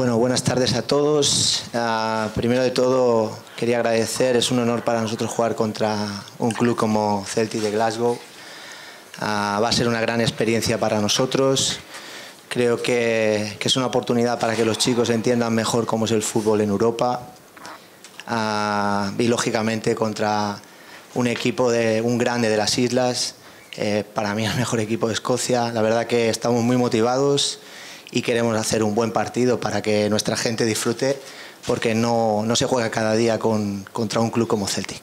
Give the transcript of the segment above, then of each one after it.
Bueno, buenas tardes a todos. Uh, primero de todo, quería agradecer, es un honor para nosotros jugar contra un club como Celtic de Glasgow. Uh, va a ser una gran experiencia para nosotros. Creo que, que, es una oportunidad para que los chicos entiendan mejor cómo es el fútbol en Europa. Uh, y lógicamente contra un equipo de un grande de las islas, eh, para mí el mejor equipo de Escocia. La verdad que estamos muy motivados y queremos hacer un buen partido para que nuestra gente disfrute porque no, no se juega cada día con, contra un club como Celtic.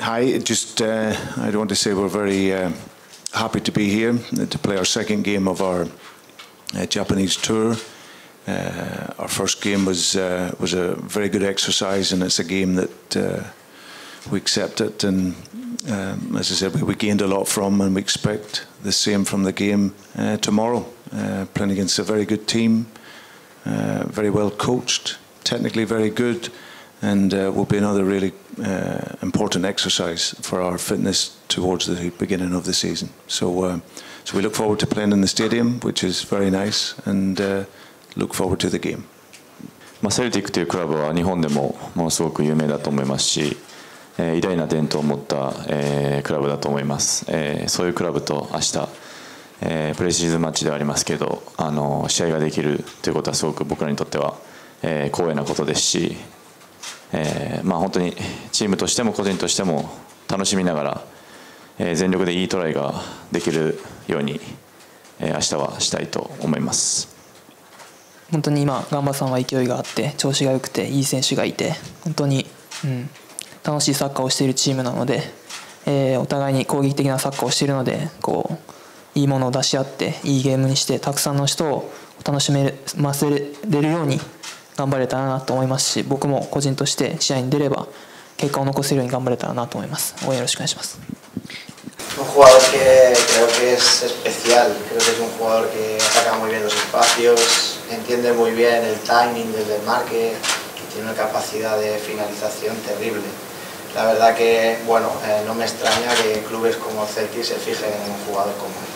Hi, just uh, I want to say we're very uh, happy to be here to play our second game of our uh, Japanese tour. Uh, our first game was uh, was a very good exercise, and it's a game that uh, we accepted. And um, as I said, we, we gained a lot from, and we expect the same from the game tomorrow. Uh, playing against a very good team, uh, very well coached, technically very good, and uh, will be another really uh, important exercise for our fitness towards the beginning of the season. So, uh, so we look forward to playing in the stadium, which is very nice, and uh, look forward to the game. まあ、セルティックというクラブは日本でもものすごく有名だと思いますし、えー、偉大な伝統を持った、えー、クラブだと思います、えー、そういうクラブと明日 えー、プレシーズンマッチではありますけどあの試合ができるということはすごく僕らにとっては、えー、光栄なことですし、えーまあ、本当にチームとしても個人としても楽しみながら、えー、全力でいいトライができるように、えー、明日はしたいと思います。本当に今ガンバさんは勢いがあって調子が良くていい選手がいて本当に、うん、楽しいサッカーをしているチームなので、えー、お互いに攻撃的なサッカーをしているのでこういいものを出し合っていいゲームにしてたくさんの人を楽しめませれるように頑張れたらなと思いますし僕も個人として試合に出れば結果を残せるように頑張れたらなと思います応援よろしくお願いします Un jugador que creo que es especial, creo que es un jugador que ataca muy bien los espacios, entiende muy bien el timing del desmarque y tiene una capacidad de finalización terrible. La verdad que, bueno, eh, no me extraña que clubes como Celtic se fijen en un jugador como él.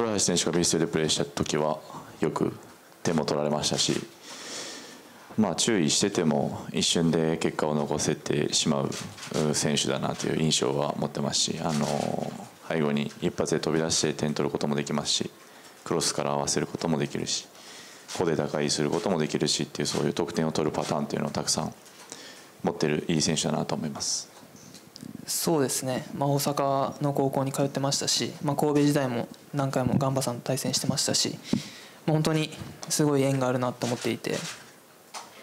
古橋選手がビストでプレーした時はよく点も取られましたし、まあ、注意してても一瞬で結果を残せてしまう選手だなという印象は持ってますしあの背後に一発で飛び出して点取ることもできますしクロスから合わせることもできるし個で打開することもできるしっていうそういう得点を取るパターンっていうのをたくさん持ってるいい選手だなと思います。そうですね、まあ、大阪の高校に通ってましたし、まあ、神戸時代も何回もガンバさんと対戦してましたし、まあ、本当にすごい縁があるなと思っていて、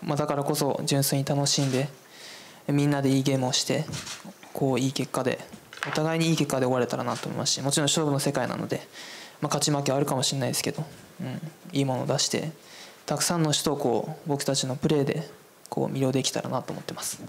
まあ、だからこそ純粋に楽しんでみんなでいいゲームをしてこういい結果でお互いにいい結果で終われたらなと思いますしもちろん勝負の世界なので、まあ、勝ち負けはあるかもしれないですけど、うん、いいものを出してたくさんの人をこう僕たちのプレーでこう魅了できたらなと思ってます。